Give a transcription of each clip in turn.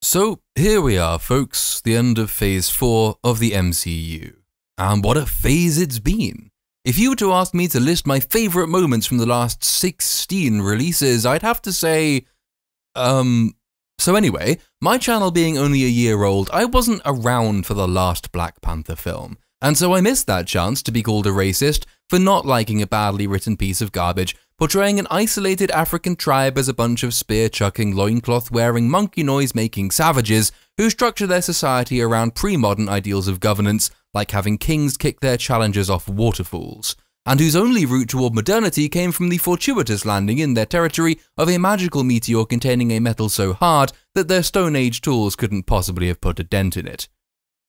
So here we are, folks, the end of phase 4 of the MCU. And what a phase it's been! If you were to ask me to list my favourite moments from the last 16 releases, I'd have to say. Um. So, anyway, my channel being only a year old, I wasn't around for the last Black Panther film. And so I missed that chance to be called a racist for not liking a badly written piece of garbage, portraying an isolated African tribe as a bunch of spear chucking, loincloth wearing, monkey noise making savages who structure their society around pre modern ideals of governance, like having kings kick their challengers off waterfalls, and whose only route toward modernity came from the fortuitous landing in their territory of a magical meteor containing a metal so hard that their Stone Age tools couldn't possibly have put a dent in it.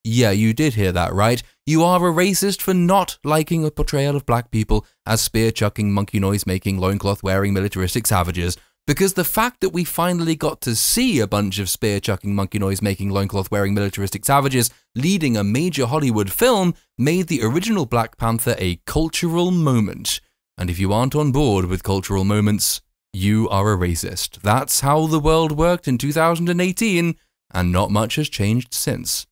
Yeah, you did hear that right. You are a racist for not liking a portrayal of black people as spear chucking, monkey noise making, loincloth wearing militaristic savages, because the fact that we finally got to see a bunch of spear chucking, monkey noise making, loincloth wearing militaristic savages leading a major Hollywood film made the original Black Panther a cultural moment. And if you aren't on board with cultural moments, you are a racist. That's how the world worked in 2018, and not much has changed since.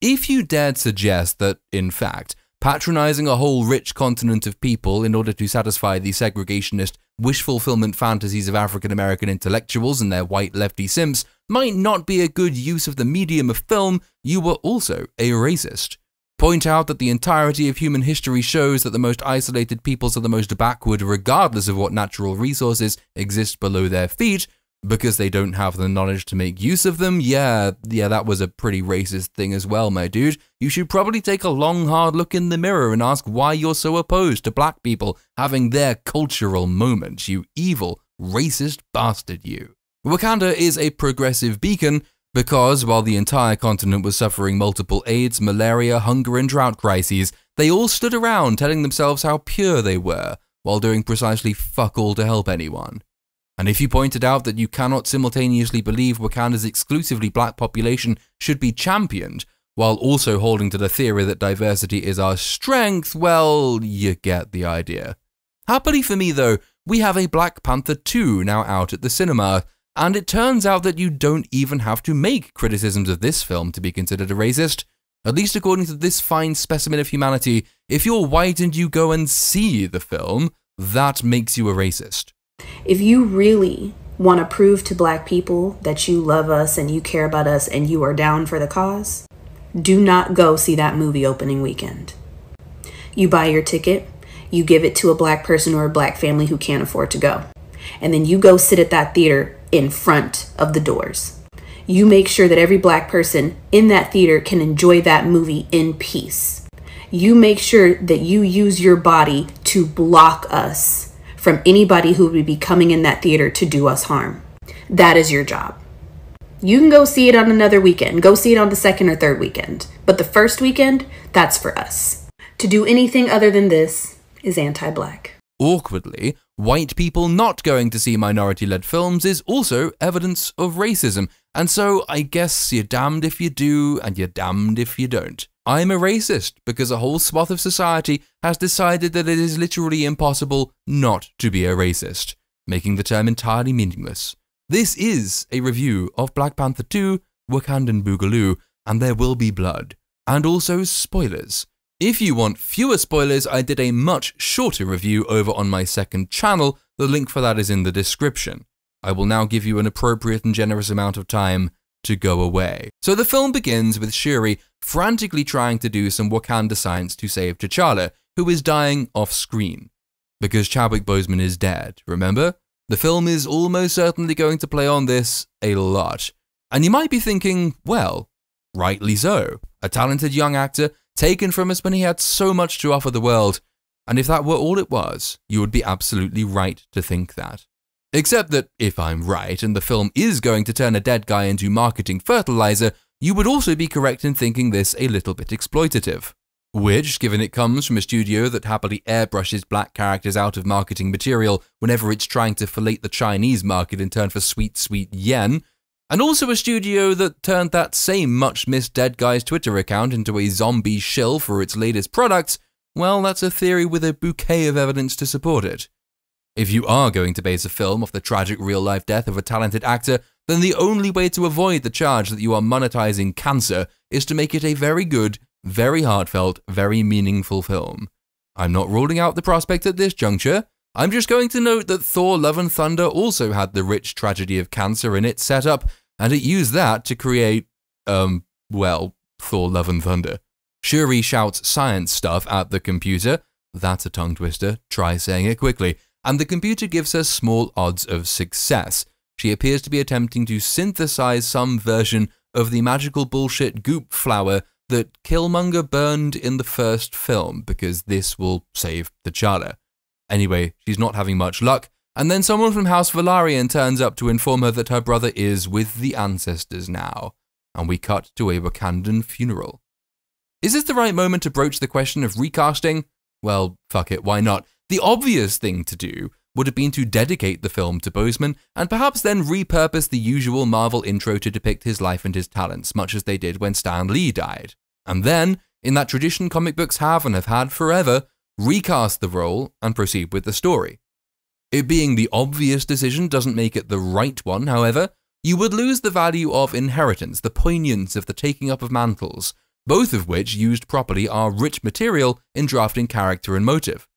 If you dared suggest that, in fact, patronizing a whole rich continent of people in order to satisfy the segregationist wish fulfillment fantasies of African American intellectuals and their white lefty simps might not be a good use of the medium of film, you were also a racist. Point out that the entirety of human history shows that the most isolated peoples are the most backward regardless of what natural resources exist below their feet, because they don't have the knowledge to make use of them, yeah, yeah, that was a pretty racist thing as well, my dude. You should probably take a long, hard look in the mirror and ask why you're so opposed to black people having their cultural moments, you evil, racist bastard, you. Wakanda is a progressive beacon because while the entire continent was suffering multiple AIDS, malaria, hunger, and drought crises, they all stood around telling themselves how pure they were, while doing precisely fuck all to help anyone. And if you pointed out that you cannot simultaneously believe Wakanda's exclusively black population should be championed, while also holding to the theory that diversity is our strength, well, you get the idea. Happily for me, though, we have a Black Panther 2 now out at the cinema, and it turns out that you don't even have to make criticisms of this film to be considered a racist. At least according to this fine specimen of humanity, if you're white and you go and see the film, that makes you a racist. If you really want to prove to black people that you love us and you care about us and you are down for the cause, do not go see that movie opening weekend. You buy your ticket, you give it to a black person or a black family who can't afford to go. And then you go sit at that theater in front of the doors. You make sure that every black person in that theater can enjoy that movie in peace. You make sure that you use your body to block us from anybody who would be coming in that theater to do us harm. That is your job. You can go see it on another weekend, go see it on the second or third weekend. But the first weekend, that's for us. To do anything other than this is anti black. Awkwardly, white people not going to see minority led films is also evidence of racism, and so I guess you're damned if you do and you're damned if you don't. I'm a racist because a whole swath of society has decided that it is literally impossible not to be a racist, making the term entirely meaningless. This is a review of Black Panther 2, Wakandan Boogaloo, and there will be blood, and also spoilers. If you want fewer spoilers, I did a much shorter review over on my second channel, the link for that is in the description. I will now give you an appropriate and generous amount of time to go away. So the film begins with Shuri frantically trying to do some Wakanda science to save T'Challa, who is dying off screen. Because Chadwick Boseman is dead, remember? The film is almost certainly going to play on this a lot. And you might be thinking, well, rightly so. A talented young actor taken from us when he had so much to offer the world. And if that were all it was, you would be absolutely right to think that. Except that if I'm right and the film is going to turn a dead guy into marketing fertilizer, you would also be correct in thinking this a little bit exploitative. Which, given it comes from a studio that happily airbrushes black characters out of marketing material whenever it's trying to fillet the Chinese market in turn for sweet, sweet yen, and also a studio that turned that same much missed Dead Guy's Twitter account into a zombie shill for its latest products, well, that's a theory with a bouquet of evidence to support it. If you are going to base a film off the tragic real life death of a talented actor, then the only way to avoid the charge that you are monetizing cancer is to make it a very good, very heartfelt, very meaningful film. I'm not ruling out the prospect at this juncture. I'm just going to note that Thor Love and Thunder also had the rich tragedy of cancer in its setup, and it used that to create, um, well, Thor Love and Thunder. Shuri shouts science stuff at the computer. That's a tongue twister. Try saying it quickly. And the computer gives her small odds of success. She appears to be attempting to synthesize some version of the magical bullshit goop flower that Killmonger burned in the first film, because this will save T'Challa. Anyway, she's not having much luck, and then someone from House Valyrian turns up to inform her that her brother is with the ancestors now, and we cut to a Wakandan funeral. Is this the right moment to broach the question of recasting? Well, fuck it, why not? The obvious thing to do would have been to dedicate the film to Boseman and perhaps then repurpose the usual Marvel intro to depict his life and his talents, much as they did when Stan Lee died. And then, in that tradition comic books have and have had forever, recast the role and proceed with the story. It being the obvious decision doesn't make it the right one, however, you would lose the value of inheritance, the poignance of the taking up of mantles, both of which, used properly, are rich material in drafting character and motive.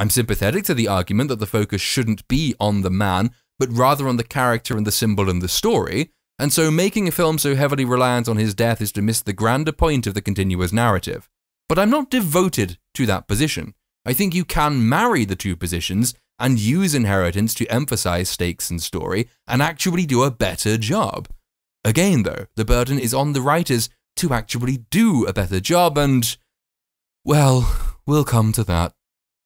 I'm sympathetic to the argument that the focus shouldn't be on the man, but rather on the character and the symbol and the story, and so making a film so heavily reliant on his death is to miss the grander point of the continuous narrative. But I'm not devoted to that position. I think you can marry the two positions and use inheritance to emphasize stakes and story and actually do a better job. Again, though, the burden is on the writers to actually do a better job, and. Well, we'll come to that.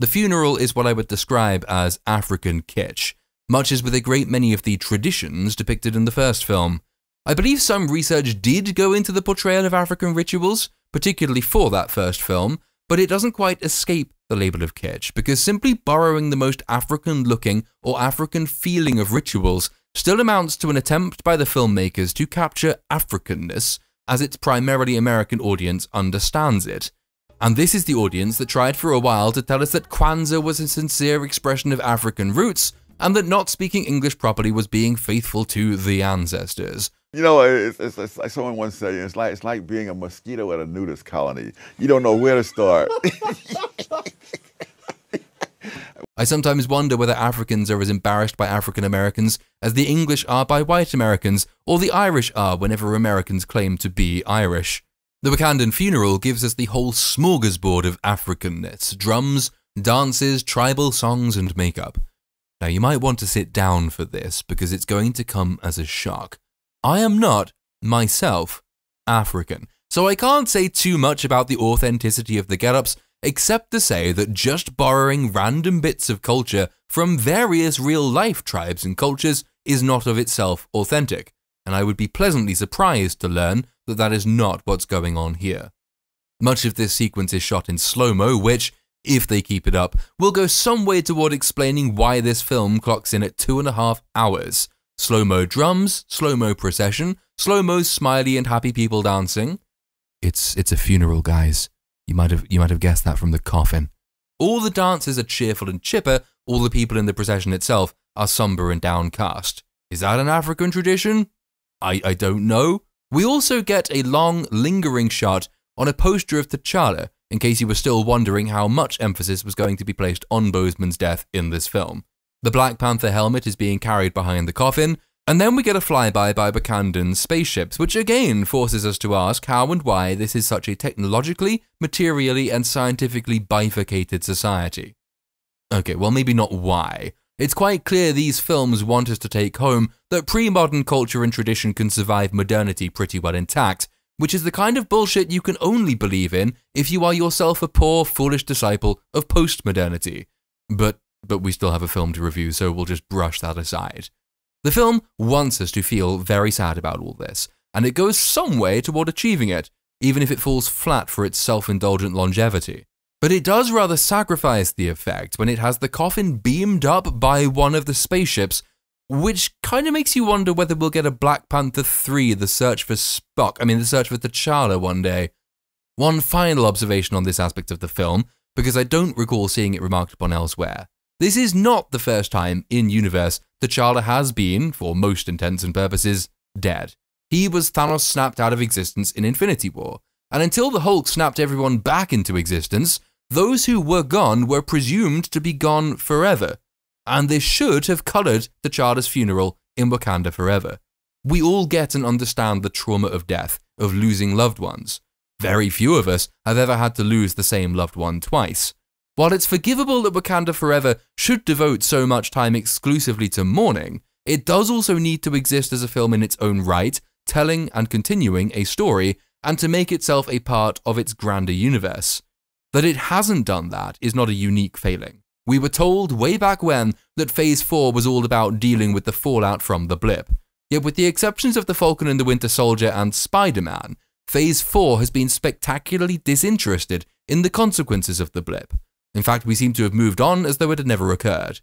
The funeral is what I would describe as African kitsch, much as with a great many of the traditions depicted in the first film. I believe some research did go into the portrayal of African rituals, particularly for that first film, but it doesn't quite escape the label of kitsch because simply borrowing the most African looking or African feeling of rituals still amounts to an attempt by the filmmakers to capture Africanness as its primarily American audience understands it. And this is the audience that tried for a while to tell us that Kwanzaa was a sincere expression of African roots, and that not speaking English properly was being faithful to the ancestors. You know, it's, it's, it's, like someone once said, it's like it's like being a mosquito at a nudist colony. You don't know where to start. I sometimes wonder whether Africans are as embarrassed by African Americans as the English are by white Americans, or the Irish are whenever Americans claim to be Irish. The Wakandan funeral gives us the whole smorgasbord of Africanness drums, dances, tribal songs, and makeup. Now, you might want to sit down for this because it's going to come as a shock. I am not, myself, African, so I can't say too much about the authenticity of the get-ups except to say that just borrowing random bits of culture from various real life tribes and cultures is not of itself authentic, and I would be pleasantly surprised to learn that that is not what's going on here. Much of this sequence is shot in slow mo, which, if they keep it up, will go some way toward explaining why this film clocks in at two and a half hours. Slow mo drums, slow mo procession, slow mo smiley and happy people dancing. It's it's a funeral, guys. You might have you might have guessed that from the coffin. All the dancers are cheerful and chipper, all the people in the procession itself are somber and downcast. Is that an African tradition? I, I don't know. We also get a long, lingering shot on a poster of T'Challa, in case you were still wondering how much emphasis was going to be placed on Boseman's death in this film. The Black Panther helmet is being carried behind the coffin, and then we get a flyby by Wakandan spaceships, which again forces us to ask how and why this is such a technologically, materially, and scientifically bifurcated society. Okay, well, maybe not why. It's quite clear these films want us to take home that pre modern culture and tradition can survive modernity pretty well intact, which is the kind of bullshit you can only believe in if you are yourself a poor, foolish disciple of post modernity. But, but we still have a film to review, so we'll just brush that aside. The film wants us to feel very sad about all this, and it goes some way toward achieving it, even if it falls flat for its self indulgent longevity. But it does rather sacrifice the effect when it has the coffin beamed up by one of the spaceships, which kind of makes you wonder whether we'll get a Black Panther 3 The Search for Spock, I mean, The Search for T'Challa one day. One final observation on this aspect of the film, because I don't recall seeing it remarked upon elsewhere. This is not the first time in universe T'Challa has been, for most intents and purposes, dead. He was Thanos snapped out of existence in Infinity War. And until the Hulk snapped everyone back into existence, those who were gone were presumed to be gone forever. And this should have coloured the T'Challa's funeral in Wakanda forever. We all get and understand the trauma of death, of losing loved ones. Very few of us have ever had to lose the same loved one twice. While it's forgivable that Wakanda Forever should devote so much time exclusively to mourning, it does also need to exist as a film in its own right, telling and continuing a story, and to make itself a part of its grander universe. That it hasn't done that is not a unique failing. We were told way back when that Phase 4 was all about dealing with the fallout from the blip. Yet, with the exceptions of The Falcon and the Winter Soldier and Spider Man, Phase 4 has been spectacularly disinterested in the consequences of the blip. In fact, we seem to have moved on as though it had never occurred.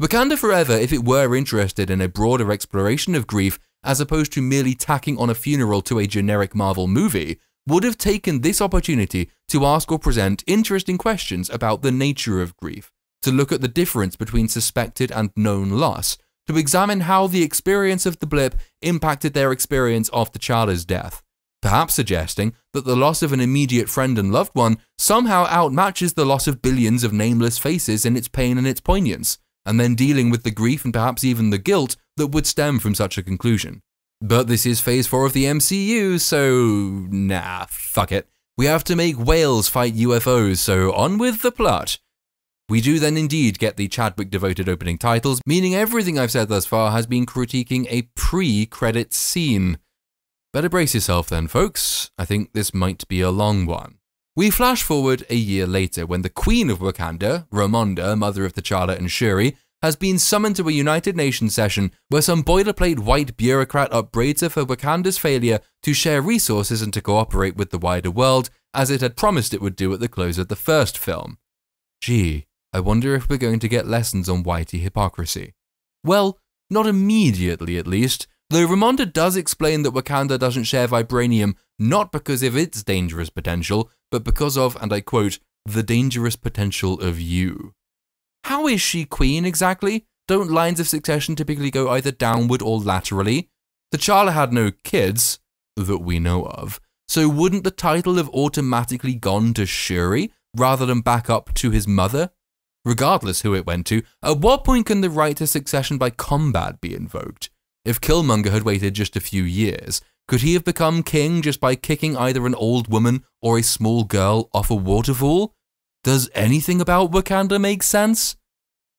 Wakanda Forever, if it were interested in a broader exploration of grief as opposed to merely tacking on a funeral to a generic Marvel movie, would have taken this opportunity to ask or present interesting questions about the nature of grief, to look at the difference between suspected and known loss, to examine how the experience of the blip impacted their experience of T'Challa's death, perhaps suggesting that the loss of an immediate friend and loved one somehow outmatches the loss of billions of nameless faces in its pain and its poignance, and then dealing with the grief and perhaps even the guilt that would stem from such a conclusion. But this is phase 4 of the MCU, so nah, fuck it. We have to make whales fight UFOs, so on with the plot. We do then indeed get the Chadwick devoted opening titles, meaning everything I've said thus far has been critiquing a pre credit scene. Better brace yourself then, folks. I think this might be a long one. We flash forward a year later when the Queen of Wakanda, Ramonda, mother of T'Challa and Shuri, has been summoned to a United Nations session where some boilerplate white bureaucrat upbraids her for Wakanda's failure to share resources and to cooperate with the wider world, as it had promised it would do at the close of the first film. Gee, I wonder if we're going to get lessons on whitey hypocrisy. Well, not immediately at least, though Ramonda does explain that Wakanda doesn't share vibranium not because of its dangerous potential, but because of, and I quote, the dangerous potential of you. How is she queen exactly? Don't lines of succession typically go either downward or laterally? The T'Challa had no kids, that we know of, so wouldn't the title have automatically gone to Shuri rather than back up to his mother? Regardless who it went to, at what point can the right to succession by combat be invoked? If Killmonger had waited just a few years, could he have become king just by kicking either an old woman or a small girl off a waterfall? Does anything about Wakanda make sense?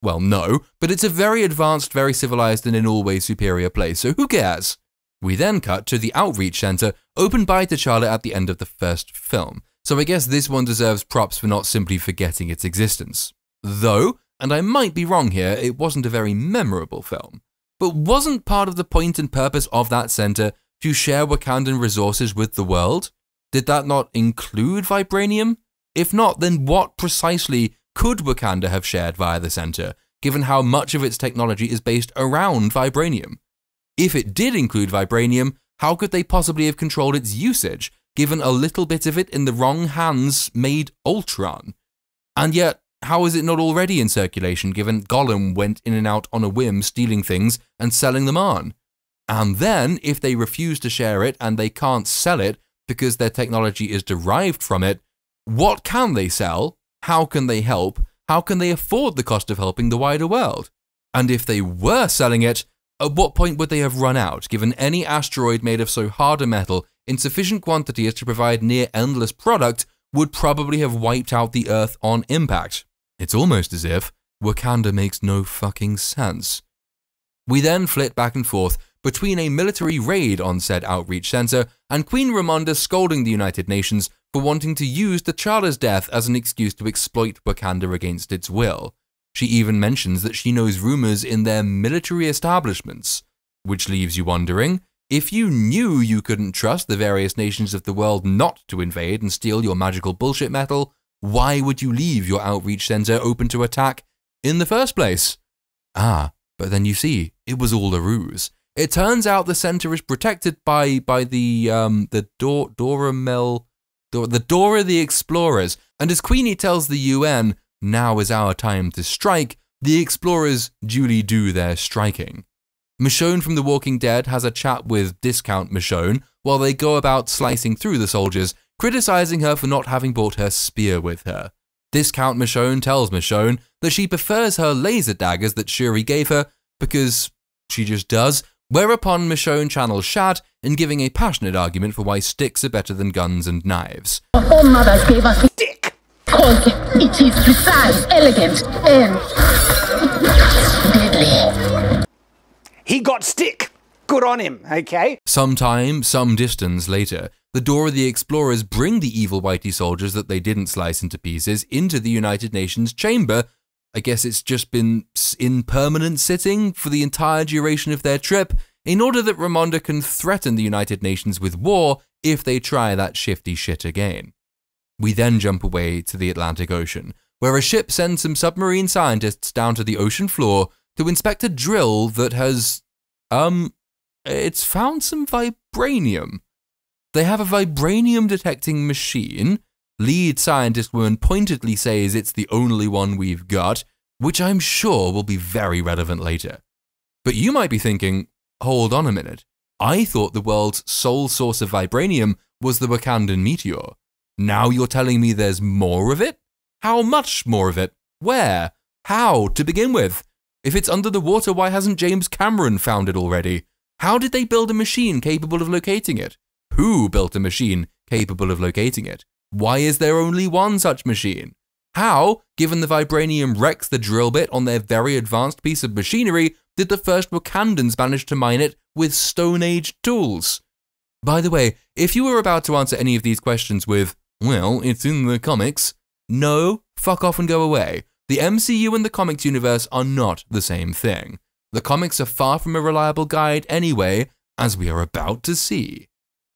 Well, no, but it's a very advanced, very civilized, and in all ways superior place, so who cares? We then cut to the Outreach Center, opened by T'Challa at the end of the first film, so I guess this one deserves props for not simply forgetting its existence. Though, and I might be wrong here, it wasn't a very memorable film. But wasn't part of the point and purpose of that center to share Wakandan resources with the world? Did that not include vibranium? If not, then what precisely could Wakanda have shared via the center, given how much of its technology is based around vibranium? If it did include vibranium, how could they possibly have controlled its usage, given a little bit of it in the wrong hands made Ultron? And yet, how is it not already in circulation, given Gollum went in and out on a whim, stealing things and selling them on? And then, if they refuse to share it and they can't sell it because their technology is derived from it, what can they sell? How can they help? How can they afford the cost of helping the wider world? And if they were selling it, at what point would they have run out, given any asteroid made of so hard a metal in sufficient quantity as to provide near endless product would probably have wiped out the Earth on impact? It's almost as if Wakanda makes no fucking sense. We then flit back and forth between a military raid on said outreach center and Queen Ramonda scolding the United Nations for wanting to use T'Challa's death as an excuse to exploit Wakanda against its will. She even mentions that she knows rumors in their military establishments, which leaves you wondering if you knew you couldn't trust the various nations of the world not to invade and steal your magical bullshit metal, why would you leave your outreach center open to attack in the first place? Ah, but then you see, it was all a ruse. It turns out the center is protected by by the um the Dor- Doramel the Dora the Explorers, and as Queenie tells the UN, now is our time to strike, the explorers duly do their striking. Michonne from The Walking Dead has a chat with Discount Michonne while they go about slicing through the soldiers, criticizing her for not having brought her spear with her. Discount Michonne tells Michonne that she prefers her laser daggers that Shuri gave her because she just does, whereupon Michonne channels Shad in giving a passionate argument for why sticks are better than guns and knives. Our own mothers gave us stick. Cause it is precise, elegant, and deadly. He got stick. Good on him, okay? Some time, some distance later, the Dora the Explorers bring the evil whitey soldiers that they didn't slice into pieces into the United Nations chamber. I guess it's just been in permanent sitting for the entire duration of their trip in order that Ramonda can threaten the United Nations with war if they try that shifty shit again. We then jump away to the Atlantic Ocean, where a ship sends some submarine scientists down to the ocean floor to inspect a drill that has, um, it's found some vibranium. They have a vibranium detecting machine. Lead scientist woman pointedly says it's the only one we've got, which I'm sure will be very relevant later. But you might be thinking, hold on a minute. I thought the world's sole source of vibranium was the Wakandan meteor. Now you're telling me there's more of it? How much more of it? Where? How, to begin with? If it's under the water, why hasn't James Cameron found it already? How did they build a machine capable of locating it? Who built a machine capable of locating it? Why is there only one such machine? How, given the vibranium wrecks the drill bit on their very advanced piece of machinery, did the first Wakandans manage to mine it with Stone Age tools? By the way, if you were about to answer any of these questions with, well, it's in the comics, no, fuck off and go away. The MCU and the comics universe are not the same thing. The comics are far from a reliable guide anyway, as we are about to see.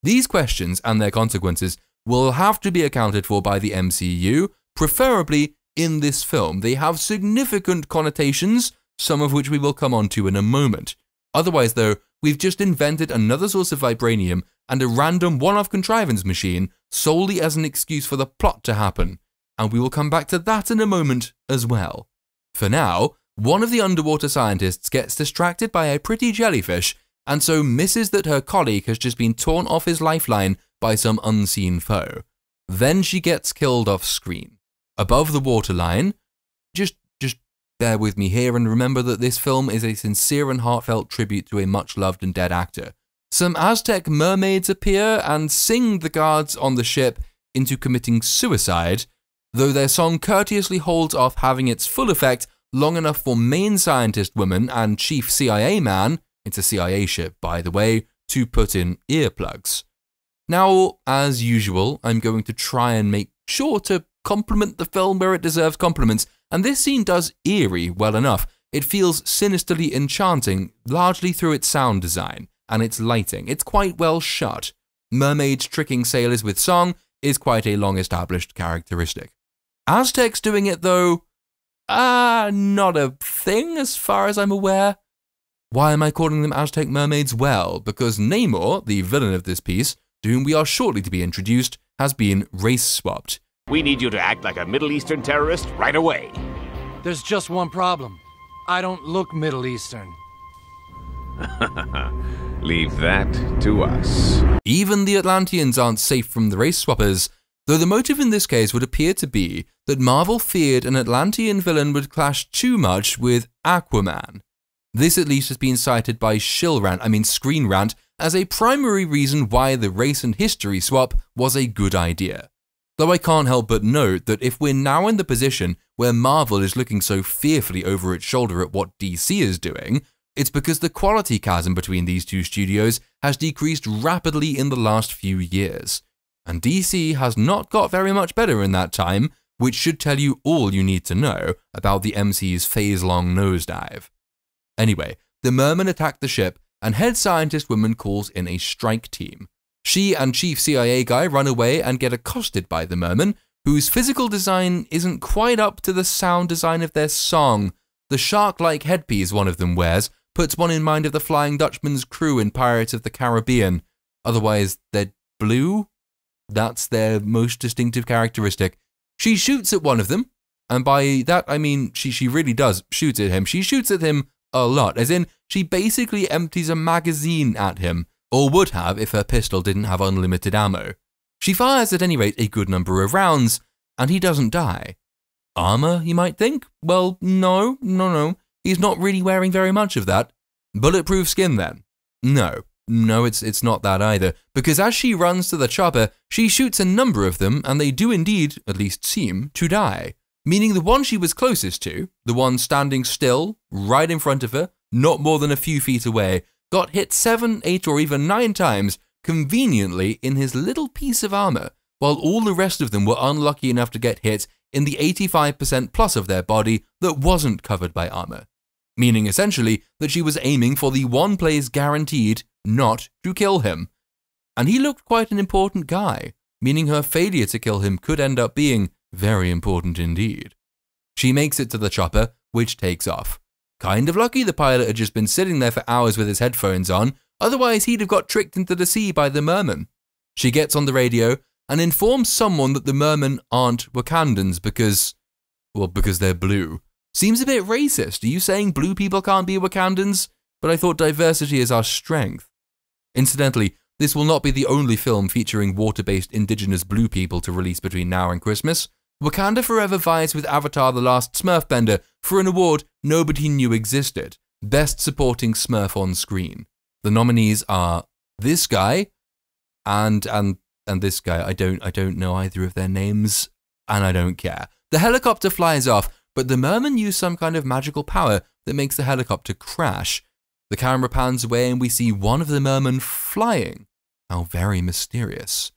These questions and their consequences will have to be accounted for by the MCU, preferably in this film. They have significant connotations, some of which we will come on to in a moment. Otherwise, though, we've just invented another source of vibranium and a random one off contrivance machine solely as an excuse for the plot to happen, and we will come back to that in a moment as well. For now, one of the underwater scientists gets distracted by a pretty jellyfish and so misses that her colleague has just been torn off his lifeline by some unseen foe. Then she gets killed off screen. Above the waterline, just just bear with me here and remember that this film is a sincere and heartfelt tribute to a much loved and dead actor. Some Aztec mermaids appear and sing the guards on the ship into committing suicide, though their song courteously holds off having its full effect long enough for main scientist woman and chief CIA man, it's a CIA ship by the way, to put in earplugs. Now, as usual, I'm going to try and make sure to compliment the film where it deserves compliments, and this scene does eerie well enough. It feels sinisterly enchanting, largely through its sound design and its lighting. It's quite well shot. Mermaids tricking sailors with song is quite a long established characteristic. Aztecs doing it though, ah, uh, not a thing as far as I'm aware. Why am I calling them Aztec mermaids? Well, because Namor, the villain of this piece, to whom we are shortly to be introduced, has been race swapped. We need you to act like a Middle Eastern terrorist right away. There's just one problem. I don't look Middle Eastern. Leave that to us. Even the Atlanteans aren't safe from the race swappers, though the motive in this case would appear to be that Marvel feared an Atlantean villain would clash too much with Aquaman. This at least has been cited by Shillrant, I mean Screen Rant, as a primary reason why the race and history swap was a good idea. Though I can't help but note that if we're now in the position where Marvel is looking so fearfully over its shoulder at what DC is doing, it's because the quality chasm between these two studios has decreased rapidly in the last few years. And DC has not got very much better in that time, which should tell you all you need to know about the MC's phase long nosedive. Anyway, the Merman attack the ship, and head scientist woman calls in a strike team. She and chief CIA guy run away and get accosted by the Merman, whose physical design isn't quite up to the sound design of their song. The shark like headpiece one of them wears puts one in mind of the Flying Dutchman's crew in Pirates of the Caribbean. Otherwise, they're blue? That's their most distinctive characteristic. She shoots at one of them, and by that I mean she, she really does shoot at him. She shoots at him a lot, as in, she basically empties a magazine at him, or would have if her pistol didn't have unlimited ammo. She fires at any rate a good number of rounds, and he doesn't die. Armor, you might think? Well, no, no, no. He's not really wearing very much of that. Bulletproof skin, then? No, no, it's it's not that either. Because as she runs to the chopper, she shoots a number of them, and they do indeed, at least seem, to die. Meaning the one she was closest to, the one standing still, right in front of her, not more than a few feet away, got hit seven, eight, or even nine times, conveniently in his little piece of armor, while all the rest of them were unlucky enough to get hit in the 85% plus of their body that wasn't covered by armor. Meaning essentially that she was aiming for the one place guaranteed not to kill him. And he looked quite an important guy, meaning her failure to kill him could end up being very important indeed. She makes it to the chopper, which takes off. Kind of lucky the pilot had just been sitting there for hours with his headphones on, otherwise he'd have got tricked into the sea by the merman. She gets on the radio and informs someone that the mermen aren't Wakandans because, well, because they're blue. Seems a bit racist. Are you saying blue people can't be Wakandans? But I thought diversity is our strength. Incidentally, this will not be the only film featuring water based indigenous blue people to release between now and Christmas. Wakanda Forever vies with Avatar The Last Smurfbender for an award nobody knew existed Best Supporting Smurf on Screen. The nominees are this guy and and and this guy. I don't I don't know either of their names and I don't care. The helicopter flies off, but the merman use some kind of magical power that makes the helicopter crash. The camera pans away and we see one of the mermen flying. How very mysterious.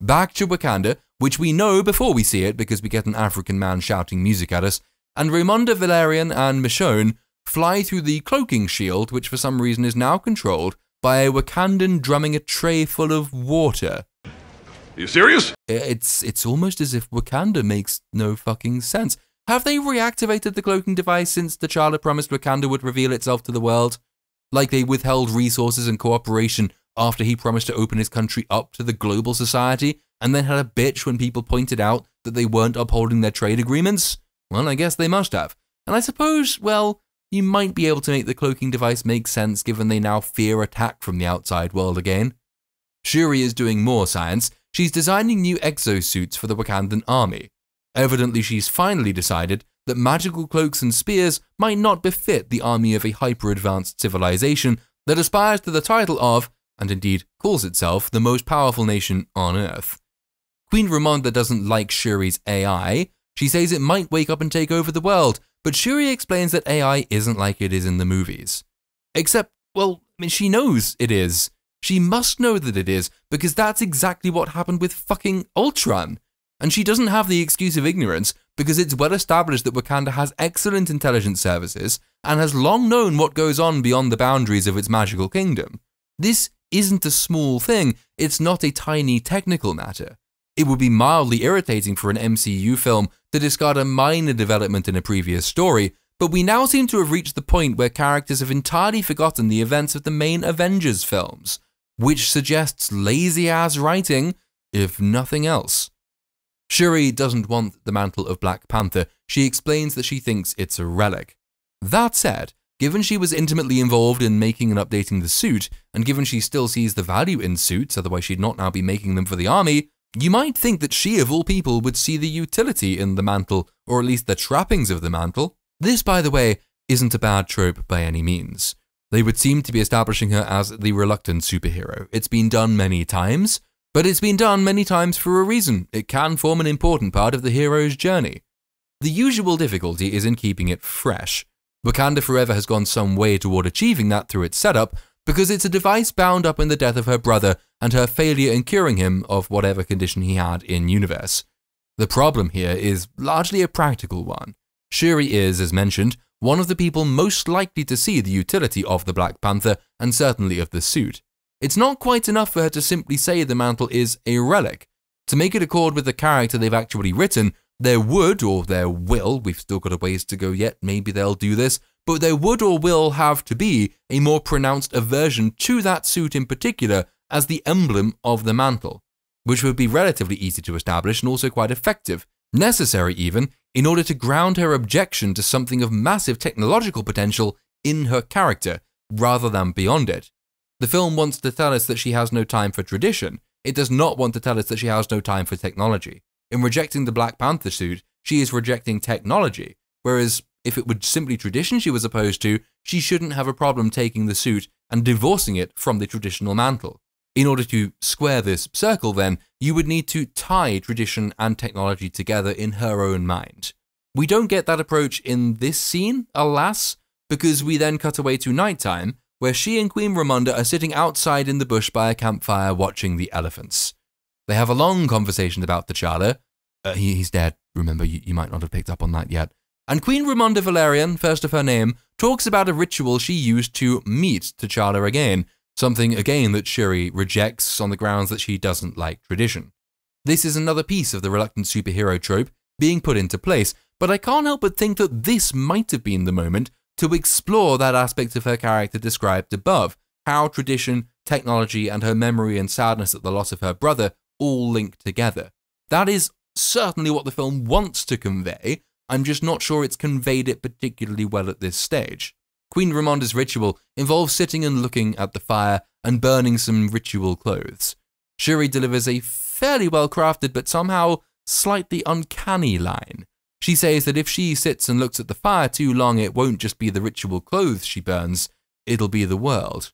Back to Wakanda, which we know before we see it because we get an African man shouting music at us, and Ramonda Valyrian and Michonne fly through the cloaking shield, which for some reason is now controlled by a Wakandan drumming a tray full of water. Are You serious? It's it's almost as if Wakanda makes no fucking sense. Have they reactivated the cloaking device since the T'Challa promised Wakanda would reveal itself to the world? Like they withheld resources and cooperation after he promised to open his country up to the global society, and then had a bitch when people pointed out that they weren't upholding their trade agreements? Well, I guess they must have. And I suppose, well, you might be able to make the cloaking device make sense given they now fear attack from the outside world again. Shuri is doing more science. She's designing new exosuits for the Wakandan army. Evidently, she's finally decided that magical cloaks and spears might not befit the army of a hyper advanced civilization that aspires to the title of and indeed calls itself the most powerful nation on Earth. Queen Ramonda doesn't like Shuri's AI. She says it might wake up and take over the world, but Shuri explains that AI isn't like it is in the movies. Except, well, I mean, she knows it is. She must know that it is, because that's exactly what happened with fucking Ultron. And she doesn't have the excuse of ignorance, because it's well established that Wakanda has excellent intelligence services and has long known what goes on beyond the boundaries of its magical kingdom. This isn't a small thing, it's not a tiny technical matter. It would be mildly irritating for an MCU film to discard a minor development in a previous story, but we now seem to have reached the point where characters have entirely forgotten the events of the main Avengers films, which suggests lazy ass writing, if nothing else. Shuri doesn't want the mantle of Black Panther, she explains that she thinks it's a relic. That said, Given she was intimately involved in making and updating the suit, and given she still sees the value in suits, otherwise she'd not now be making them for the army, you might think that she, of all people, would see the utility in the mantle, or at least the trappings of the mantle. This, by the way, isn't a bad trope by any means. They would seem to be establishing her as the reluctant superhero. It's been done many times, but it's been done many times for a reason. It can form an important part of the hero's journey. The usual difficulty is in keeping it fresh. Wakanda Forever has gone some way toward achieving that through its setup, because it's a device bound up in the death of her brother and her failure in curing him of whatever condition he had in universe. The problem here is largely a practical one. Shuri is, as mentioned, one of the people most likely to see the utility of the Black Panther and certainly of the suit. It's not quite enough for her to simply say the mantle is a relic. To make it accord with the character they've actually written, there would, or there will, we've still got a ways to go yet, maybe they'll do this, but there would or will have to be a more pronounced aversion to that suit in particular as the emblem of the mantle, which would be relatively easy to establish and also quite effective, necessary even, in order to ground her objection to something of massive technological potential in her character rather than beyond it. The film wants to tell us that she has no time for tradition. It does not want to tell us that she has no time for technology. In rejecting the Black Panther suit, she is rejecting technology, whereas if it were simply tradition she was opposed to, she shouldn't have a problem taking the suit and divorcing it from the traditional mantle. In order to square this circle, then, you would need to tie tradition and technology together in her own mind. We don't get that approach in this scene, alas, because we then cut away to nighttime, where she and Queen Ramonda are sitting outside in the bush by a campfire watching the elephants. They have a long conversation about T'Challa. Uh, he, he's dead, remember, you, you might not have picked up on that yet. And Queen Ramonda Valyrian, first of her name, talks about a ritual she used to meet T'Challa again, something again that Shuri rejects on the grounds that she doesn't like tradition. This is another piece of the reluctant superhero trope being put into place, but I can't help but think that this might have been the moment to explore that aspect of her character described above, how tradition, technology, and her memory and sadness at the loss of her brother all link together. That is certainly what the film wants to convey, I'm just not sure it's conveyed it particularly well at this stage. Queen Ramonda's ritual involves sitting and looking at the fire and burning some ritual clothes. Shuri delivers a fairly well crafted but somehow slightly uncanny line. She says that if she sits and looks at the fire too long, it won't just be the ritual clothes she burns, it'll be the world.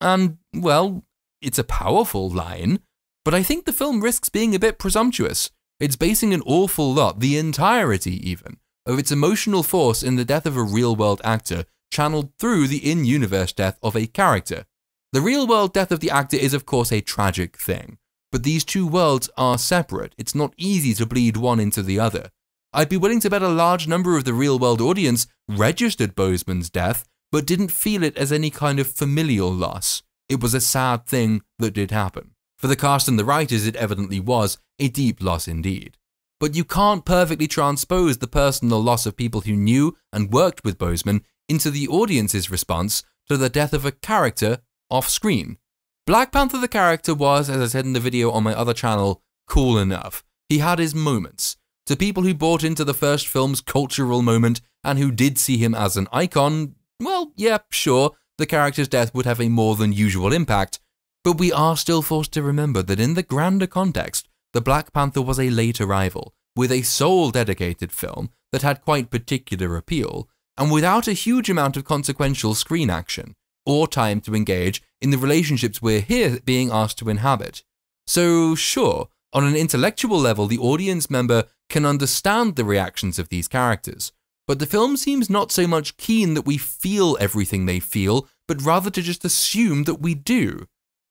And, well, it's a powerful line, but I think the film risks being a bit presumptuous. It's basing an awful lot, the entirety even, of its emotional force in the death of a real world actor, channeled through the in universe death of a character. The real world death of the actor is, of course, a tragic thing, but these two worlds are separate. It's not easy to bleed one into the other. I'd be willing to bet a large number of the real world audience registered Boseman's death, but didn't feel it as any kind of familial loss. It was a sad thing that did happen. For the cast and the writers, it evidently was a deep loss indeed. But you can't perfectly transpose the personal loss of people who knew and worked with Boseman into the audience's response to the death of a character off screen. Black Panther the character was, as I said in the video on my other channel, cool enough. He had his moments. To people who bought into the first film's cultural moment and who did see him as an icon, well, yeah, sure, the character's death would have a more than usual impact, but we are still forced to remember that in the grander context, the Black Panther was a late arrival, with a sole dedicated film that had quite particular appeal, and without a huge amount of consequential screen action, or time to engage in the relationships we're here being asked to inhabit. So, sure, on an intellectual level, the audience member can understand the reactions of these characters, but the film seems not so much keen that we feel everything they feel, but rather to just assume that we do.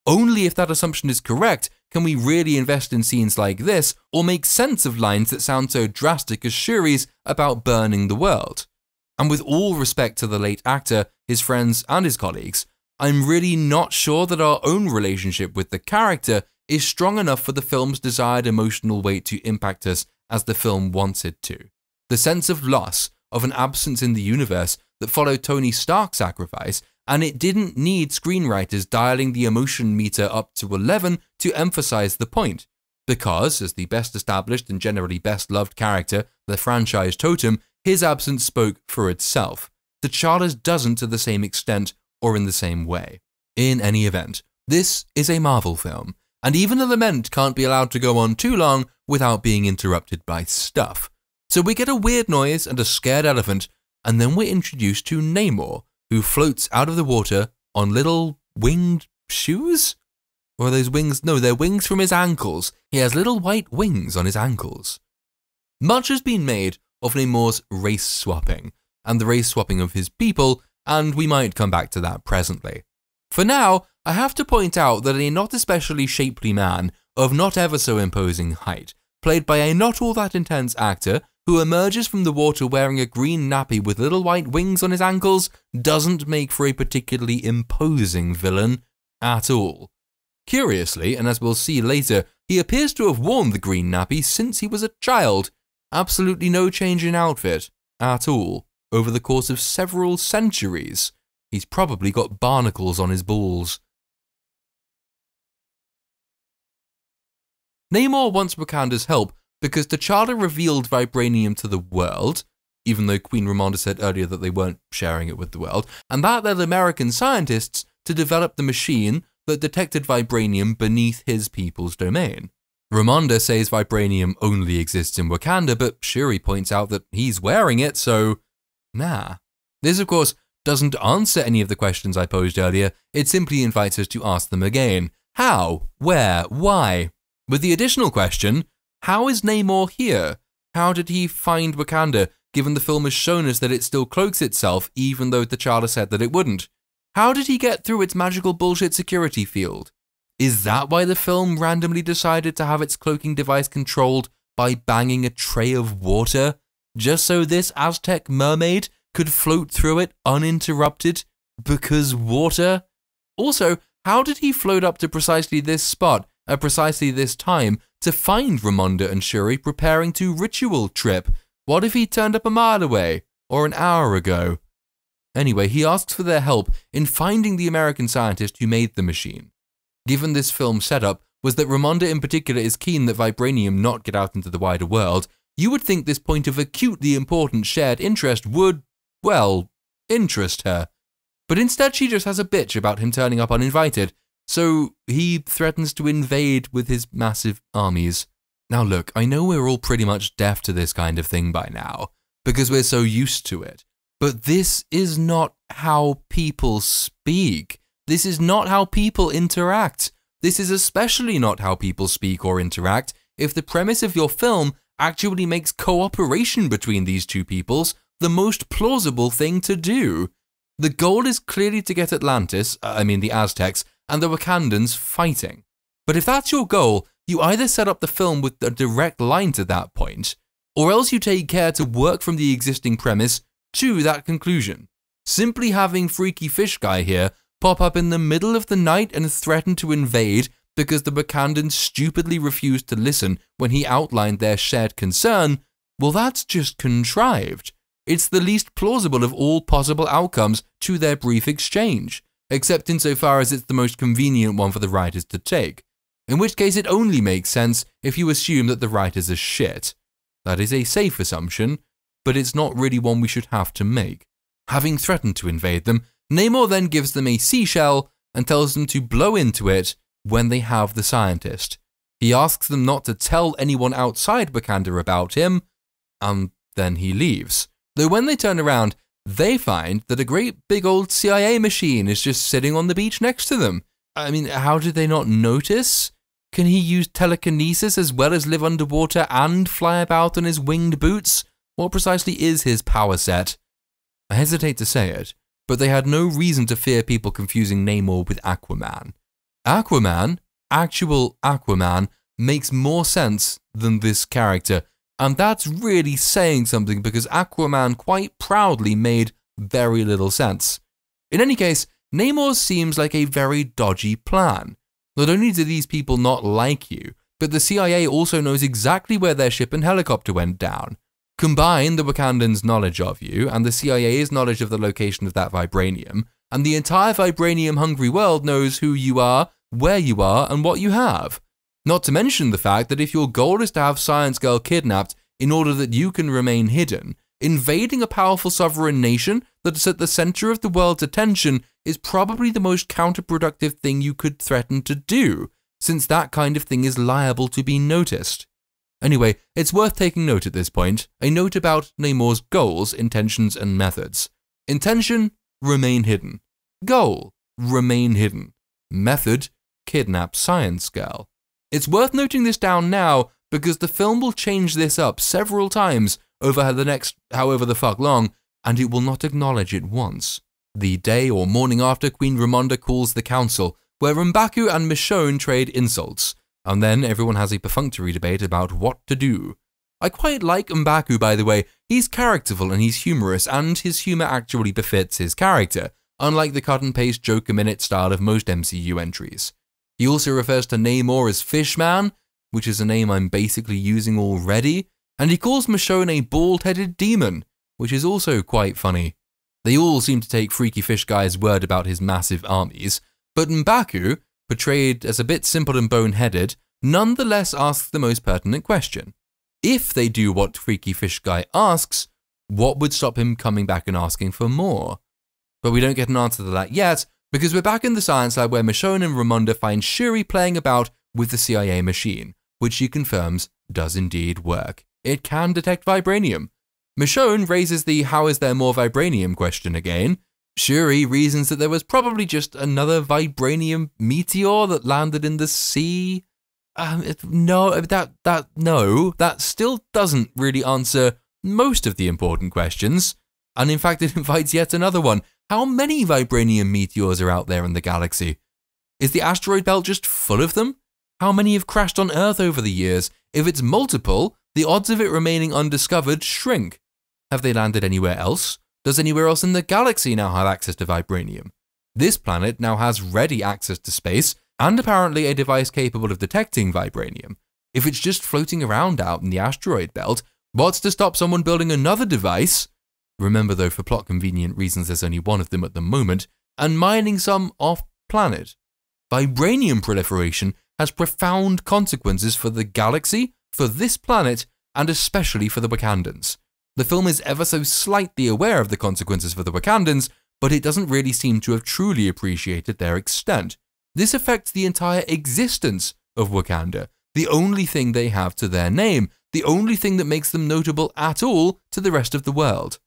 Only if that assumption is correct can we really invest in scenes like this or make sense of lines that sound so drastic as Shuri's about burning the world. And with all respect to the late actor, his friends, and his colleagues, I'm really not sure that our own relationship with the character is strong enough for the film's desired emotional weight to impact us as the film wants it to. The sense of loss, of an absence in the universe that followed Tony Stark's sacrifice, and it didn't need screenwriters dialing the emotion meter up to 11 to emphasize the point. Because, as the best established and generally best loved character, the franchise totem, his absence spoke for itself. The T'Challa's doesn't to the same extent or in the same way. In any event, this is a Marvel film, and even a lament can't be allowed to go on too long without being interrupted by stuff. So we get a weird noise and a scared elephant, and then we're introduced to Namor, who floats out of the water on little winged shoes? Or are those wings? No, they're wings from his ankles. He has little white wings on his ankles. Much has been made of Namor's race swapping, and the race swapping of his people, and we might come back to that presently. For now, I have to point out that a not especially shapely man of not ever so imposing height, played by a not all that intense actor who emerges from the water wearing a green nappy with little white wings on his ankles doesn't make for a particularly imposing villain at all. Curiously, and as we'll see later, he appears to have worn the green nappy since he was a child. Absolutely no change in outfit at all over the course of several centuries. He's probably got barnacles on his balls. Namor wants Wakanda's help because T'Challa revealed vibranium to the world, even though Queen Ramonda said earlier that they weren't sharing it with the world, and that led American scientists to develop the machine that detected vibranium beneath his people's domain. Ramonda says vibranium only exists in Wakanda, but Shuri points out that he's wearing it, so nah. This, of course, doesn't answer any of the questions I posed earlier, it simply invites us to ask them again. How? Where? Why? With the additional question, how is Namor here? How did he find Wakanda, given the film has shown us that it still cloaks itself, even though T'Challa said that it wouldn't? How did he get through its magical bullshit security field? Is that why the film randomly decided to have its cloaking device controlled by banging a tray of water, just so this Aztec mermaid could float through it uninterrupted? Because water? Also, how did he float up to precisely this spot at precisely this time to find Ramonda and Shuri preparing to ritual trip? What if he turned up a mile away or an hour ago? Anyway, he asks for their help in finding the American scientist who made the machine. Given this film's setup was that Ramonda in particular is keen that vibranium not get out into the wider world, you would think this point of acutely important shared interest would, well, interest her. But instead, she just has a bitch about him turning up uninvited, so he threatens to invade with his massive armies. Now, look, I know we're all pretty much deaf to this kind of thing by now, because we're so used to it. But this is not how people speak. This is not how people interact. This is especially not how people speak or interact if the premise of your film actually makes cooperation between these two peoples the most plausible thing to do. The goal is clearly to get Atlantis, uh, I mean the Aztecs, and the Wakandans fighting. But if that's your goal, you either set up the film with a direct line to that point, or else you take care to work from the existing premise to that conclusion. Simply having Freaky Fish Guy here pop up in the middle of the night and threaten to invade because the Wakandans stupidly refused to listen when he outlined their shared concern, well, that's just contrived. It's the least plausible of all possible outcomes to their brief exchange, except insofar as it's the most convenient one for the writers to take, in which case it only makes sense if you assume that the writers are shit. That is a safe assumption, but it's not really one we should have to make. Having threatened to invade them, Namor then gives them a seashell and tells them to blow into it when they have the scientist. He asks them not to tell anyone outside Wakanda about him, and then he leaves. Though when they turn around, they find that a great big old CIA machine is just sitting on the beach next to them. I mean, how did they not notice? Can he use telekinesis as well as live underwater and fly about on his winged boots? What precisely is his power set? I hesitate to say it, but they had no reason to fear people confusing Namor with Aquaman. Aquaman, actual Aquaman, makes more sense than this character, and that's really saying something because Aquaman quite proudly made very little sense. In any case, Namor seems like a very dodgy plan. Not only do these people not like you, but the CIA also knows exactly where their ship and helicopter went down. Combine the Wakandans' knowledge of you and the CIA's knowledge of the location of that vibranium, and the entire vibranium hungry world knows who you are, where you are, and what you have. Not to mention the fact that if your goal is to have Science Girl kidnapped in order that you can remain hidden, invading a powerful sovereign nation that is at the center of the world's attention is probably the most counterproductive thing you could threaten to do, since that kind of thing is liable to be noticed. Anyway, it's worth taking note at this point, a note about Namor's goals, intentions, and methods. Intention, remain hidden. Goal, remain hidden. Method, kidnap Science Girl. It's worth noting this down now because the film will change this up several times over the next however the fuck long, and it will not acknowledge it once. The day or morning after Queen Ramonda calls the council, where M'Baku and Michonne trade insults, and then everyone has a perfunctory debate about what to do. I quite like M'Baku, by the way. He's characterful and he's humorous, and his humor actually befits his character, unlike the cut and paste joke a minute style of most MCU entries. He also refers to Namor as Fishman, which is a name I'm basically using already, and he calls Michonne a bald headed demon, which is also quite funny. They all seem to take Freaky Fish Guy's word about his massive armies, but M'Baku, portrayed as a bit simple and boneheaded, nonetheless asks the most pertinent question. If they do what Freaky Fish Guy asks, what would stop him coming back and asking for more? But we don't get an answer to that yet, because we're back in the science lab where Michonne and Ramonda find Shuri playing about with the CIA machine, which she confirms does indeed work. It can detect vibranium. Michonne raises the how is there more vibranium question again. Shuri reasons that there was probably just another vibranium meteor that landed in the sea. Um, it, no, that that no, that still doesn't really answer most of the important questions. And in fact, it invites yet another one. How many vibranium meteors are out there in the galaxy? Is the asteroid belt just full of them? How many have crashed on Earth over the years? If it's multiple, the odds of it remaining undiscovered shrink. Have they landed anywhere else? Does anywhere else in the galaxy now have access to vibranium? This planet now has ready access to space and apparently a device capable of detecting vibranium. If it's just floating around out in the asteroid belt, what's to stop someone building another device? Remember, though, for plot convenient reasons, there's only one of them at the moment, and mining some off planet. Vibranium proliferation has profound consequences for the galaxy, for this planet, and especially for the Wakandans. The film is ever so slightly aware of the consequences for the Wakandans, but it doesn't really seem to have truly appreciated their extent. This affects the entire existence of Wakanda, the only thing they have to their name, the only thing that makes them notable at all to the rest of the world.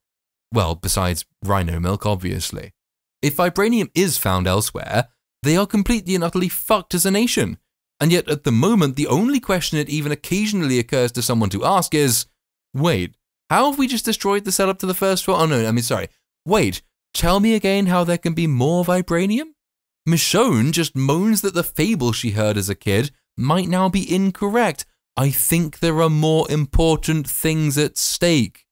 Well, besides rhino milk, obviously. If vibranium is found elsewhere, they are completely and utterly fucked as a nation. And yet, at the moment, the only question that even occasionally occurs to someone to ask is wait, how have we just destroyed the setup to the first floor? Oh no, I mean, sorry. Wait, tell me again how there can be more vibranium? Michonne just moans that the fable she heard as a kid might now be incorrect. I think there are more important things at stake.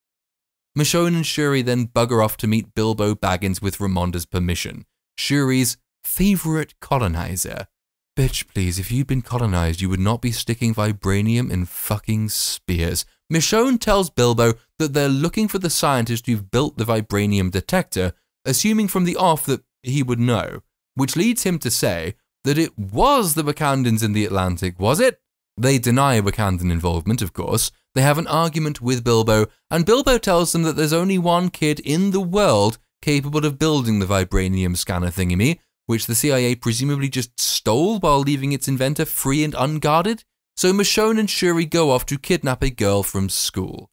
Michonne and Shuri then bugger off to meet Bilbo Baggins with Ramonda's permission, Shuri's favorite colonizer. Bitch, please, if you'd been colonized, you would not be sticking vibranium in fucking spears. Michonne tells Bilbo that they're looking for the scientist who built the vibranium detector, assuming from the off that he would know, which leads him to say that it was the Wakandans in the Atlantic, was it? They deny Wakandan involvement, of course. They have an argument with Bilbo, and Bilbo tells them that there's only one kid in the world capable of building the vibranium scanner thingy, which the CIA presumably just stole while leaving its inventor free and unguarded. So Michonne and Shuri go off to kidnap a girl from school.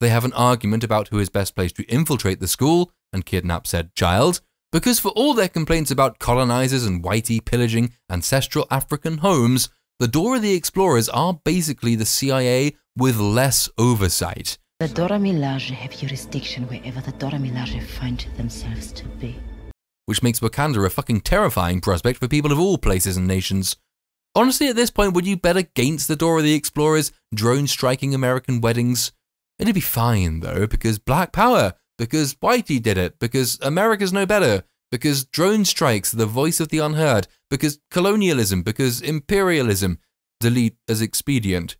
They have an argument about who is best placed to infiltrate the school and kidnap said child, because for all their complaints about colonizers and whitey pillaging ancestral African homes, the Dora the Explorers are basically the CIA with less oversight. The Dora Milaje have jurisdiction wherever the Dora Milaje find themselves to be. Which makes Wakanda a fucking terrifying prospect for people of all places and nations. Honestly, at this point, would you bet against the Dora the Explorers drone striking American weddings? It'd be fine, though, because Black Power, because Whitey did it, because America's no better, because drone strikes are the voice of the unheard, because colonialism, because imperialism, delete as expedient.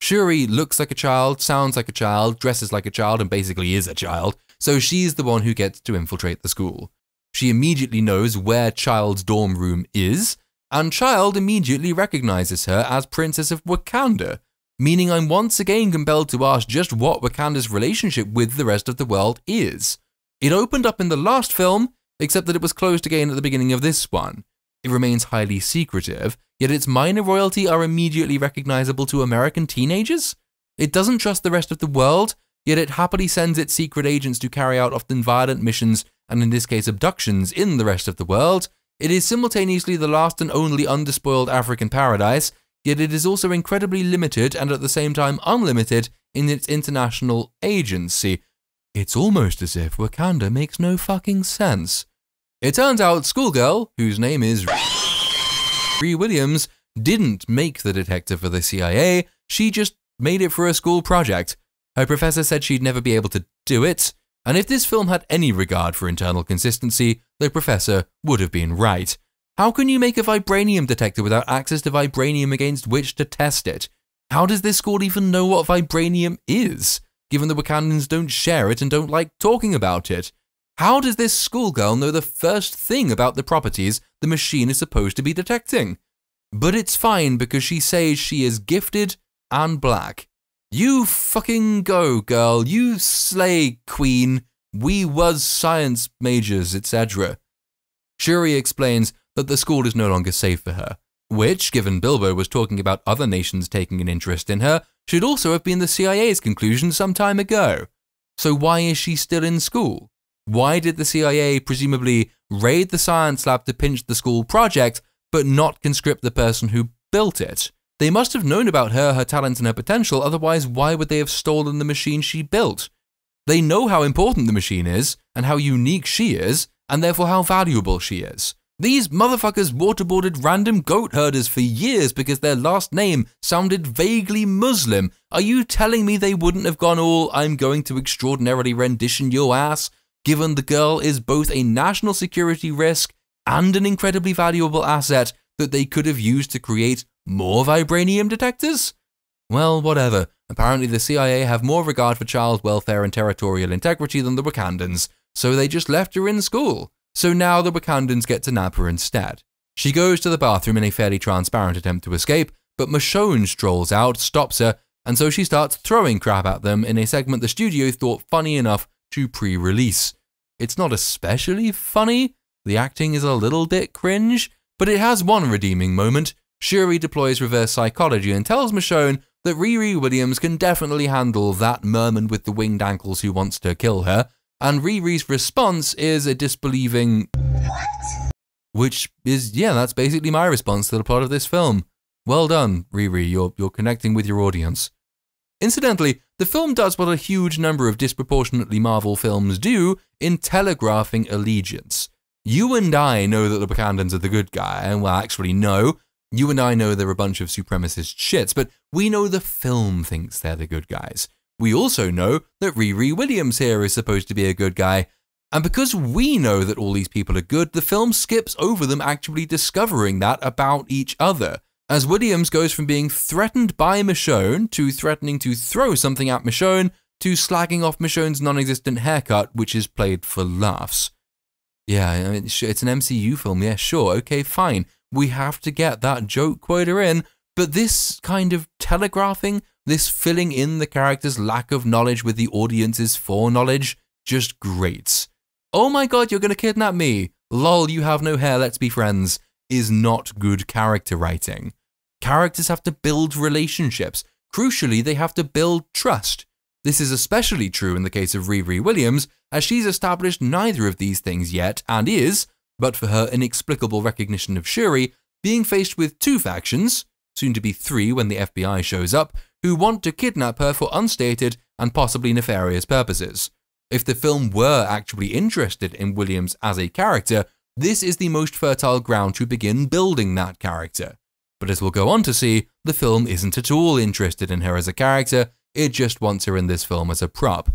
Shuri looks like a child, sounds like a child, dresses like a child, and basically is a child, so she's the one who gets to infiltrate the school. She immediately knows where Child's dorm room is, and Child immediately recognizes her as Princess of Wakanda, meaning I'm once again compelled to ask just what Wakanda's relationship with the rest of the world is. It opened up in the last film, except that it was closed again at the beginning of this one. It remains highly secretive, yet its minor royalty are immediately recognizable to American teenagers. It doesn't trust the rest of the world, yet it happily sends its secret agents to carry out often violent missions, and in this case abductions, in the rest of the world. It is simultaneously the last and only undespoiled African paradise, yet it is also incredibly limited and at the same time unlimited in its international agency. It's almost as if Wakanda makes no fucking sense. It turns out Schoolgirl, whose name is Riri Williams, didn't make the detector for the CIA, she just made it for a school project. Her professor said she'd never be able to do it, and if this film had any regard for internal consistency, the professor would have been right. How can you make a vibranium detector without access to vibranium against which to test it? How does this school even know what vibranium is, given the Wakandans don't share it and don't like talking about it? How does this schoolgirl know the first thing about the properties the machine is supposed to be detecting? But it's fine because she says she is gifted and black. You fucking go, girl. You slay, queen. We was science majors, etc. Shuri explains that the school is no longer safe for her, which, given Bilbo was talking about other nations taking an interest in her, should also have been the CIA's conclusion some time ago. So why is she still in school? Why did the CIA presumably raid the science lab to pinch the school project, but not conscript the person who built it? They must have known about her, her talents, and her potential, otherwise, why would they have stolen the machine she built? They know how important the machine is, and how unique she is, and therefore how valuable she is. These motherfuckers waterboarded random goat herders for years because their last name sounded vaguely Muslim. Are you telling me they wouldn't have gone all, I'm going to extraordinarily rendition your ass, given the girl is both a national security risk and an incredibly valuable asset that they could have used to create more vibranium detectors? Well, whatever. Apparently, the CIA have more regard for child welfare and territorial integrity than the Wakandans, so they just left her in school. So now the Wakandans get to nab her instead. She goes to the bathroom in a fairly transparent attempt to escape, but Michonne strolls out, stops her, and so she starts throwing crap at them in a segment the studio thought funny enough to pre release. It's not especially funny, the acting is a little bit cringe, but it has one redeeming moment. Shuri deploys reverse psychology and tells Michonne that Riri Williams can definitely handle that merman with the winged ankles who wants to kill her, and Riri's response is a disbelieving. What? Which is, yeah, that's basically my response to the plot of this film. Well done, Riri, you're, you're connecting with your audience. Incidentally, the film does what a huge number of disproportionately Marvel films do in telegraphing allegiance. You and I know that the Wakandans are the good guy, and well, actually, no. You and I know they're a bunch of supremacist shits, but we know the film thinks they're the good guys. We also know that Riri Williams here is supposed to be a good guy. And because we know that all these people are good, the film skips over them actually discovering that about each other. As Williams goes from being threatened by Michonne to threatening to throw something at Michonne to slagging off Michonne's non existent haircut, which is played for laughs. Yeah, it's an MCU film, yeah, sure, okay, fine. We have to get that joke quota in, but this kind of telegraphing, this filling in the character's lack of knowledge with the audience's foreknowledge, just grates. Oh my god, you're gonna kidnap me! Lol, you have no hair, let's be friends, is not good character writing. Characters have to build relationships. Crucially, they have to build trust. This is especially true in the case of Riri Williams, as she's established neither of these things yet and is, but for her inexplicable recognition of Shuri, being faced with two factions, soon to be three when the FBI shows up, who want to kidnap her for unstated and possibly nefarious purposes. If the film were actually interested in Williams as a character, this is the most fertile ground to begin building that character. But as we'll go on to see, the film isn't at all interested in her as a character, it just wants her in this film as a prop.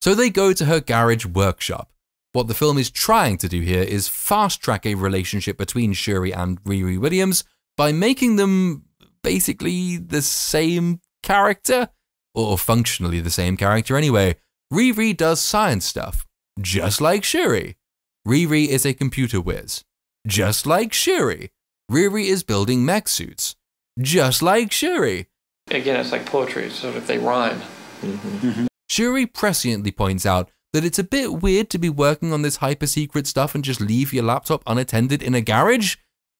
So they go to her garage workshop. What the film is trying to do here is fast track a relationship between Shuri and Riri Williams by making them basically the same character, or functionally the same character anyway. Riri does science stuff, just like Shuri. Riri is a computer whiz, just like Shuri. Riri is building mech suits, just like Shuri. Again, it's like poetry, so if they rhyme. Mm-hmm. Shuri presciently points out that it's a bit weird to be working on this hyper secret stuff and just leave your laptop unattended in a garage,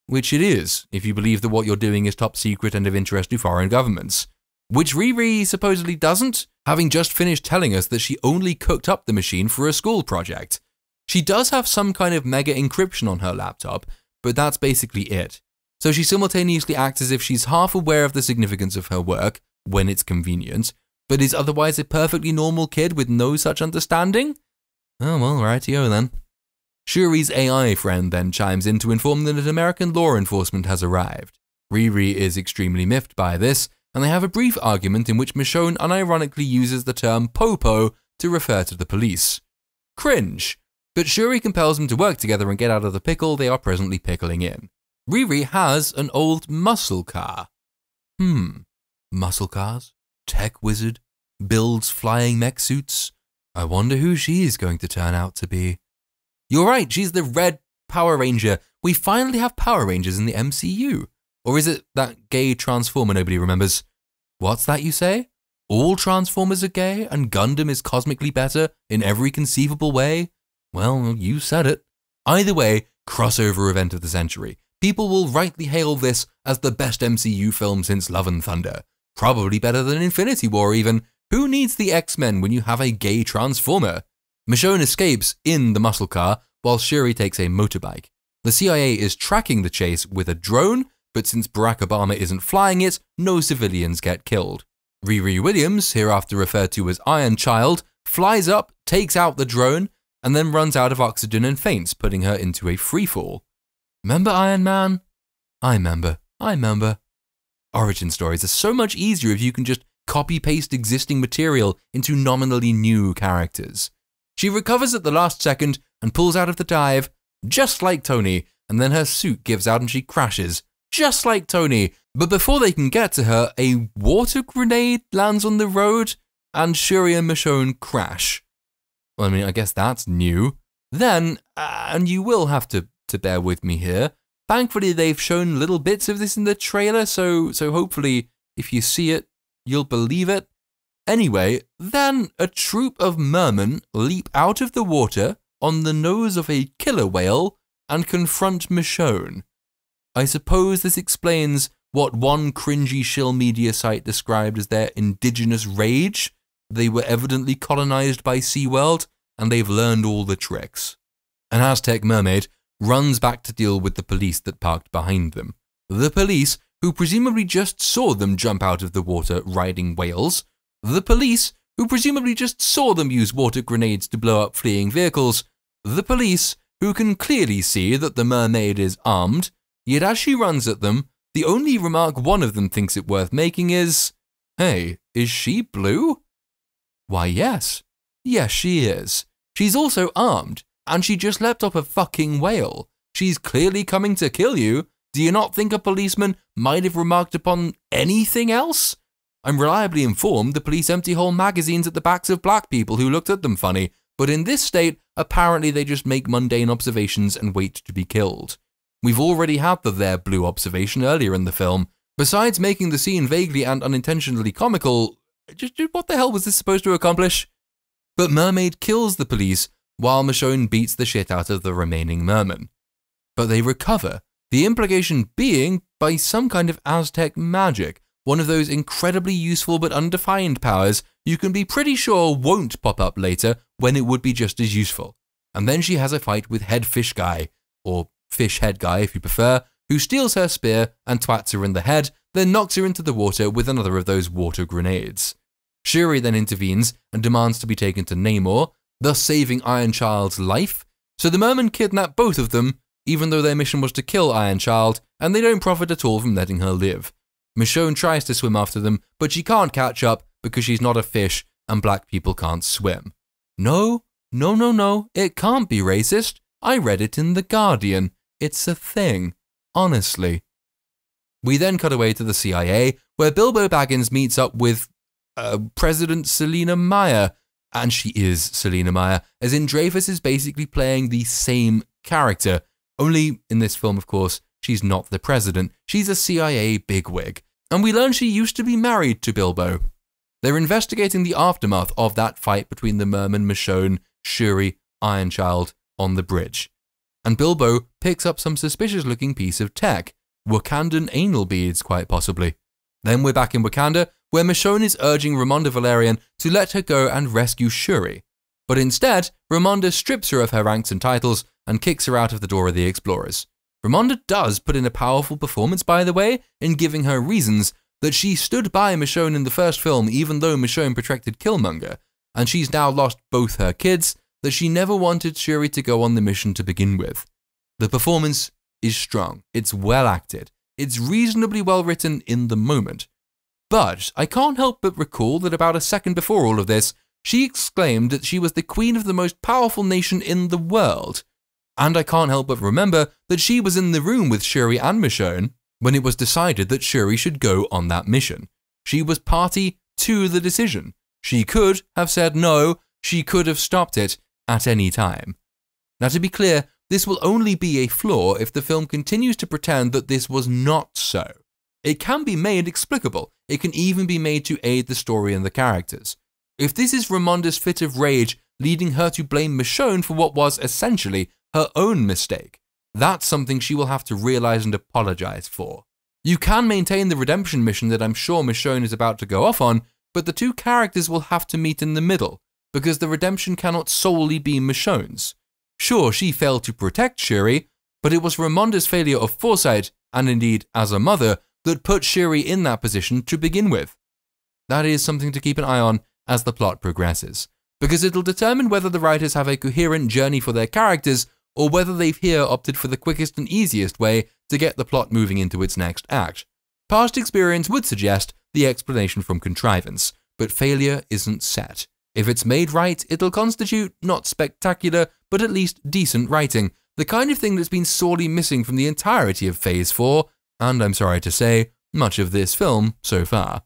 which it is, if you believe that what you're doing is top secret and of interest to foreign governments. Which Riri supposedly doesn't, having just finished telling us that she only cooked up the machine for a school project. She does have some kind of mega encryption on her laptop, but that's basically it. So she simultaneously acts as if she's half aware of the significance of her work, when it's convenient, but is otherwise a perfectly normal kid with no such understanding? Oh well, rightio then. Shuri's AI friend then chimes in to inform them that American law enforcement has arrived. Riri is extremely miffed by this, and they have a brief argument in which Michonne unironically uses the term popo to refer to the police. Cringe. But Shuri compels them to work together and get out of the pickle they are presently pickling in. Riri has an old muscle car. Hmm. Muscle cars? Tech wizard? Builds flying mech suits? I wonder who she is going to turn out to be. You're right, she's the red Power Ranger. We finally have Power Rangers in the MCU. Or is it that gay transformer nobody remembers? What's that you say? all Transformers are gay and Gundam is cosmically better in every conceivable way? Well, you said it. Either way, crossover event of the century. People will rightly hail this as the best MCU film since Love and Thunder. Probably better than Infinity War, even. Who needs the X Men when you have a gay Transformer? Michonne escapes in the muscle car while Shuri takes a motorbike. The CIA is tracking the chase with a drone, but since Barack Obama isn't flying it, no civilians get killed. Riri Williams, hereafter referred to as Iron Child, flies up, takes out the drone, and then runs out of oxygen and faints, putting her into a freefall. Remember Iron Man? I remember. I remember. Origin stories are so much easier if you can just copy paste existing material into nominally new characters. She recovers at the last second and pulls out of the dive, just like Tony, and then her suit gives out and she crashes, just like Tony. But before they can get to her, a water grenade lands on the road, and Shuri and Michonne crash. Well, I mean, I guess that's new. Then, uh, and you will have to, to bear with me here, thankfully they've shown little bits of this in the trailer, so, so hopefully if you see it, you'll believe it. Anyway, then a troop of mermen leap out of the water on the nose of a killer whale and confront Michonne. I suppose this explains what one cringy shill media site described as their indigenous rage. They were evidently colonized by SeaWorld, and they've learned all the tricks. An Aztec mermaid runs back to deal with the police that parked behind them. The police, who presumably just saw them jump out of the water riding whales. The police, who presumably just saw them use water grenades to blow up fleeing vehicles. The police, who can clearly see that the mermaid is armed, yet as she runs at them, the only remark one of them thinks it worth making is, Hey, is she blue? Why, yes. Yes, she is. She's also armed, and she just leapt off a fucking whale. She's clearly coming to kill you. Do you not think a policeman might have remarked upon anything else? I'm reliably informed the police empty whole magazines at the backs of black people who looked at them funny, but in this state, apparently they just make mundane observations and wait to be killed. We've already had the there blue observation earlier in the film. Besides making the scene vaguely and unintentionally comical, just what the hell was this supposed to accomplish? But Mermaid kills the police while Michonne beats the shit out of the remaining mermen. But they recover, the implication being by some kind of Aztec magic, one of those incredibly useful but undefined powers you can be pretty sure won't pop up later when it would be just as useful. And then she has a fight with Head Fish Guy, or Fish Head Guy if you prefer, who steals her spear and twats her in the head, then knocks her into the water with another of those water grenades. Shuri then intervenes and demands to be taken to Namor, thus saving Iron Child's life, so the mermen kidnap both of them, even though their mission was to kill Iron Child, and they don't profit at all from letting her live. Michonne tries to swim after them, but she can't catch up because she's not a fish and black people can't swim. No, no, no, no, it can't be racist. I read it in The Guardian. It's a thing. Honestly. We then cut away to the CIA, where Bilbo Baggins meets up with uh, President Selina Meyer. And she is Selina Meyer, as in Dreyfus is basically playing the same character. Only in this film, of course, she's not the president. She's a CIA bigwig. And we learn she used to be married to Bilbo. They're investigating the aftermath of that fight between the merman Michonne, Shuri, Ironchild on the bridge. And Bilbo picks up some suspicious looking piece of tech, Wakandan anal beads, quite possibly. Then we're back in Wakanda, where Michonne is urging Ramonda Valyrian to let her go and rescue Shuri. But instead, Ramonda strips her of her ranks and titles and kicks her out of the Dora the Explorers. Ramonda does put in a powerful performance, by the way, in giving her reasons that she stood by Michonne in the first film even though Michonne protected Killmonger, and she's now lost both her kids, that she never wanted Shuri to go on the mission to begin with. The performance is strong, it's well acted, it's reasonably well written in the moment. But I can't help but recall that about a second before all of this, she exclaimed that she was the queen of the most powerful nation in the world. And I can't help but remember that she was in the room with Shuri and Michonne when it was decided that Shuri should go on that mission. She was party to the decision. She could have said no, she could have stopped it at any time. Now, to be clear, this will only be a flaw if the film continues to pretend that this was not so. It can be made explicable. it can even be made to aid the story and the characters. If this is Ramonda's fit of rage leading her to blame Michonne for what was essentially her own mistake, that's something she will have to realize and apologize for. You can maintain the redemption mission that I'm sure Michonne is about to go off on, but the two characters will have to meet in the middle, because the redemption cannot solely be Michonne's. Sure, she failed to protect Shuri, but it was Ramonda's failure of foresight, and indeed as a mother, that put Shuri in that position to begin with. That is something to keep an eye on as the plot progresses, because it'll determine whether the writers have a coherent journey for their characters or whether they've here opted for the quickest and easiest way to get the plot moving into its next act. Past experience would suggest the explanation from contrivance, but failure isn't set. If it's made right, it'll constitute not spectacular, but at least decent writing, the kind of thing that's been sorely missing from the entirety of Phase 4, and I'm sorry to say, much of this film so far.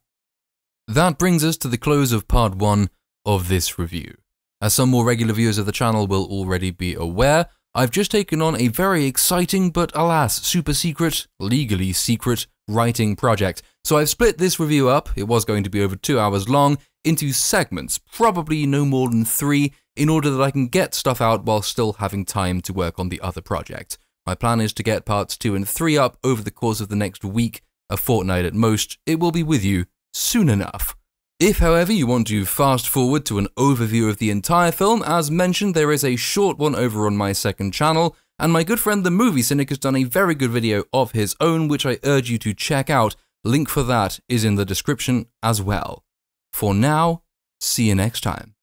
That brings us to the close of part 1 of this review. As some more regular viewers of the channel will already be aware, I've just taken on a very exciting but alas super secret, legally secret writing project. So I've split this review up, it was going to be over two hours long, into segments, probably no more than three, in order that I can get stuff out while still having time to work on the other project. My plan is to get parts two and three up over the course of the next week, a fortnight at most. It will be with you soon enough. If, however, you want to fast forward to an overview of the entire film, as mentioned, there is a short one over on my second channel, and my good friend the Movie Cynic has done a very good video of his own, which I urge you to check out. Link for that is in the description as well. For now, see you next time.